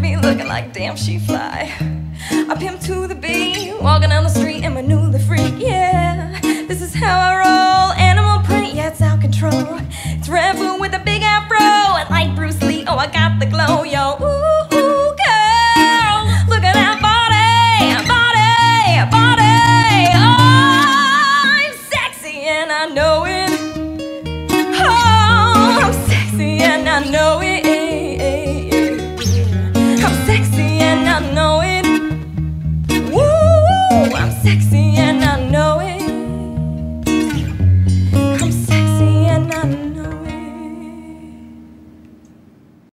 Me looking like damn she fly. I pimp to the beat, walking down the street and my new the freak, yeah. This is how I roll, animal print, yeah, it's out control. It's Red Bull with a big afro, I like Bruce Lee, oh, I got the glow, yo. Ooh, ooh, girl, look at that body, body, body. Oh, I'm sexy and I know it. sexy.